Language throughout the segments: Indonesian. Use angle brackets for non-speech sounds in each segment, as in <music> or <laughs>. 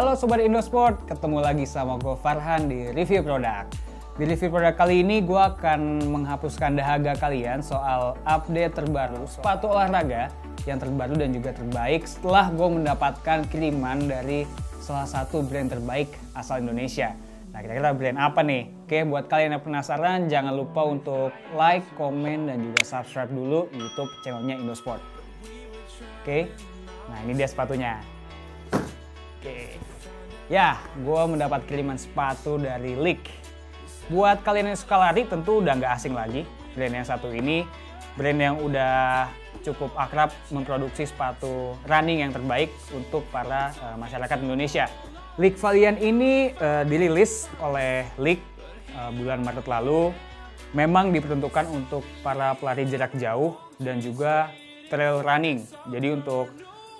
Halo Sobat Indosport, ketemu lagi sama gue Farhan di review produk. Di review produk kali ini gue akan menghapuskan dahaga kalian soal update terbaru sepatu olahraga yang terbaru dan juga terbaik setelah gue mendapatkan kiriman dari salah satu brand terbaik asal Indonesia. Nah kira-kira brand apa nih? Oke buat kalian yang penasaran jangan lupa untuk like, komen, dan juga subscribe dulu YouTube channelnya Indosport. Oke, nah ini dia sepatunya. Oke, ya gue mendapat kiriman sepatu dari Leak. Buat kalian yang suka lari tentu udah nggak asing lagi. Brand yang satu ini brand yang udah cukup akrab memproduksi sepatu running yang terbaik untuk para uh, masyarakat Indonesia. League Valiant ini uh, dirilis oleh League uh, bulan Maret lalu. Memang diperuntukkan untuk para pelari jarak jauh dan juga trail running. Jadi untuk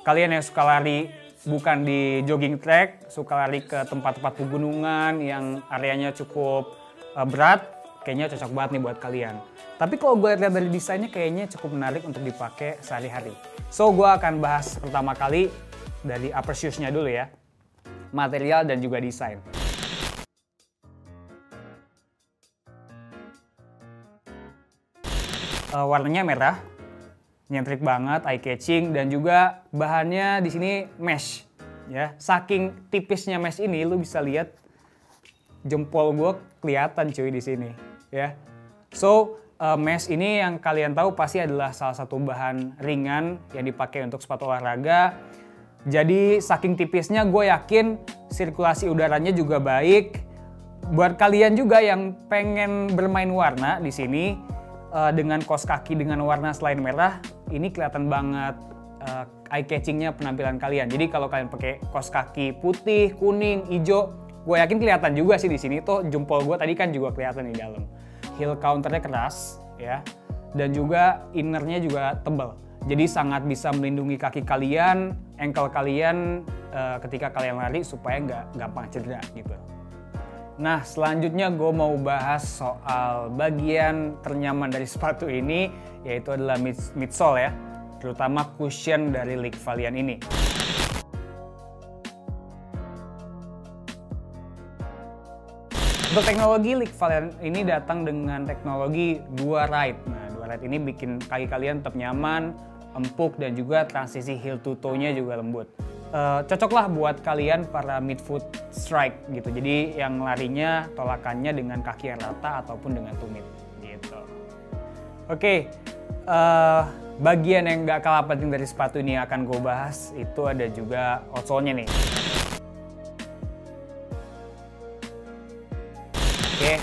kalian yang suka lari bukan di jogging track, suka lari ke tempat-tempat pegunungan yang areanya cukup uh, berat, kayaknya cocok banget nih buat kalian. Tapi kalau gue lihat dari desainnya kayaknya cukup menarik untuk dipakai sehari-hari. So gue akan bahas pertama kali dari upper shoes-nya dulu ya. Material dan juga desain. Uh, warnanya merah, nyentrik banget, eye catching dan juga bahannya di sini mesh ya. Saking tipisnya mesh ini lu bisa lihat jempol gue kelihatan cuy di sini ya. So uh, mesh ini yang kalian tahu pasti adalah salah satu bahan ringan yang dipakai untuk sepatu olahraga. Jadi saking tipisnya gue yakin sirkulasi udaranya juga baik. Buat kalian juga yang pengen bermain warna di sini uh, dengan kos kaki dengan warna selain merah, ini kelihatan banget uh, eye catchingnya penampilan kalian. Jadi kalau kalian pakai kos kaki putih, kuning, hijau, gue yakin kelihatan juga sih di sini tuh jempol gue tadi kan juga kelihatan di dalam. Heel counternya keras ya, dan juga innernya juga tebal. Jadi sangat bisa melindungi kaki kalian, ankle kalian uh, ketika kalian lari supaya nggak gampang cedera gitu. Nah selanjutnya gue mau bahas soal bagian ternyaman dari sepatu ini yaitu adalah mid midsole ya, terutama cushion dari League Valiant ini. Untuk teknologi League Valiant ini datang dengan teknologi dua ride. Nah, dua ride ini bikin kaki kalian tetap nyaman, empuk dan juga transisi heel to toe-nya juga lembut. Uh, cocoklah buat kalian para midfoot strike gitu. Jadi yang larinya tolakannya dengan kaki yang rata ataupun dengan tumit gitu. Oke, okay, uh, eh, bagian yang gak kalah penting dari sepatu ini akan gue bahas itu ada juga outsole-nya nih. Oke, okay.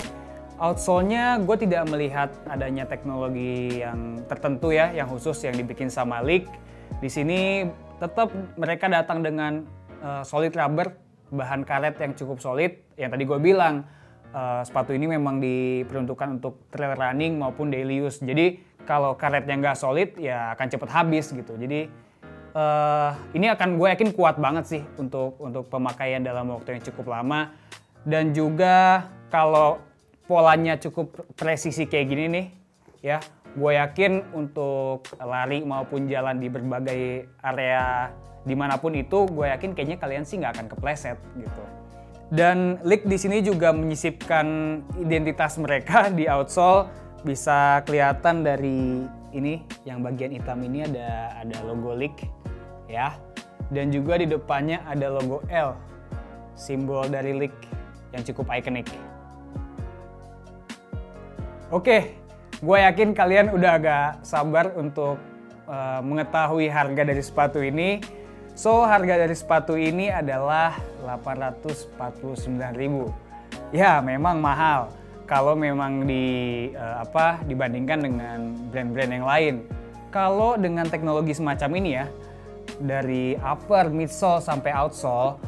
outsole-nya gue tidak melihat adanya teknologi yang tertentu ya, yang khusus yang dibikin sama Leak. Di sini tetap mereka datang dengan uh, solid rubber, bahan karet yang cukup solid. Yang tadi gue bilang, uh, sepatu ini memang diperuntukkan untuk trail running maupun daily use. Jadi kalau karetnya nggak solid ya akan cepet habis gitu. Jadi uh, ini akan gue yakin kuat banget sih untuk untuk pemakaian dalam waktu yang cukup lama. Dan juga kalau polanya cukup presisi kayak gini nih, ya, gue yakin untuk lari maupun jalan di berbagai area di mana pun itu, gue yakin kayaknya kalian sih nggak akan kepleset gitu. Dan Leak di sini juga menyisipkan identitas mereka <laughs> di outsole bisa kelihatan dari ini yang bagian hitam ini ada ada logo Leak ya dan juga di depannya ada logo L simbol dari Leak yang cukup ikonik. Oke, gue yakin kalian udah agak sabar untuk uh, mengetahui harga dari sepatu ini. So, harga dari sepatu ini adalah 849.000. Ya, memang mahal kalau memang di uh, apa dibandingkan dengan brand-brand yang lain. Kalau dengan teknologi semacam ini ya, dari upper, midsole sampai outsole,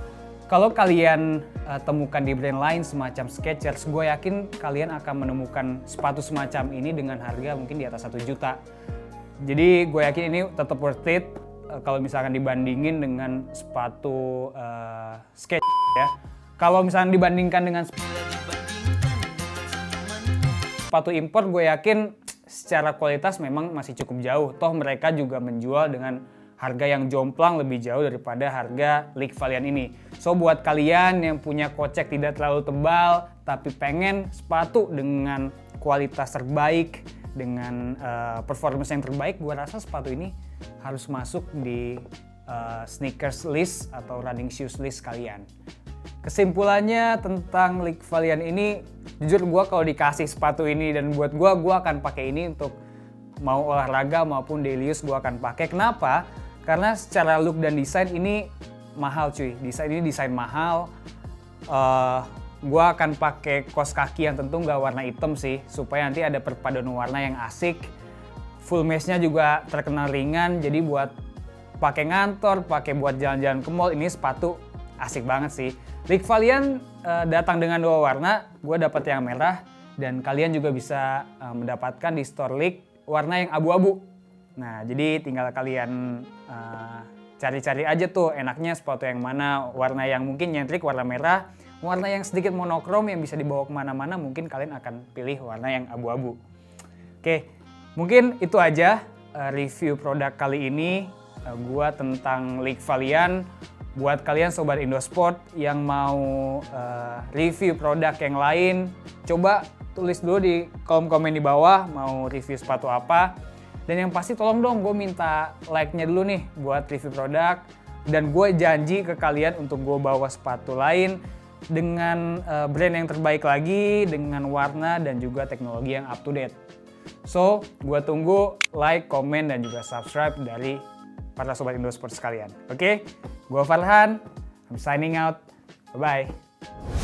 kalau kalian uh, temukan di brand lain semacam Skechers, gue yakin kalian akan menemukan sepatu semacam ini dengan harga mungkin di atas satu juta. Jadi gue yakin ini tetap worth it uh, kalau misalkan dibandingin dengan sepatu uh, Skechers ya. Kalau misalkan dibandingkan dengan sepatu impor, gue yakin secara kualitas memang masih cukup jauh. Toh mereka juga menjual dengan harga yang jomplang lebih jauh daripada harga League Valiant ini. So buat kalian yang punya kocek tidak terlalu tebal tapi pengen sepatu dengan kualitas terbaik, dengan uh, performance yang terbaik, gue rasa sepatu ini harus masuk di uh, sneakers list atau running shoes list kalian. Kesimpulannya tentang League Valiant ini, jujur gue kalau dikasih sepatu ini dan buat gue, gue akan pakai ini untuk mau olahraga maupun daily use gue akan pakai. Kenapa? Karena secara look dan desain ini mahal cuy. Desain ini desain mahal. Uh, gua akan pakai kos kaki yang tentu nggak warna hitam sih supaya nanti ada perpaduan warna yang asik. Full mesh-nya juga terkenal ringan jadi buat pakai ngantor, pakai buat jalan-jalan ke mall ini sepatu asik banget sih. League Valiant uh, datang dengan dua warna, gue dapat yang merah dan kalian juga bisa uh, mendapatkan di store League warna yang abu-abu. Nah, jadi tinggal kalian uh, cari-cari aja tuh enaknya sepatu yang mana, warna yang mungkin nyentrik warna merah, warna yang sedikit monokrom yang bisa dibawa ke mana-mana mungkin kalian akan pilih warna yang abu-abu. Oke, mungkin itu aja uh, review produk kali ini uh, gua tentang League Valiant. Buat kalian sobat Indosport yang mau uh, review produk yang lain, coba tulis dulu di kolom komen di bawah mau review sepatu apa dan yang pasti tolong dong gue minta like-nya dulu nih buat review produk. Dan gue janji ke kalian untuk gue bawa sepatu lain dengan uh, brand yang terbaik lagi, dengan warna dan juga teknologi yang up to date. So, gue tunggu like, komen, dan juga subscribe dari para sobat Indosport sekalian. Oke, okay? gue Farhan, I'm signing out. Bye-bye.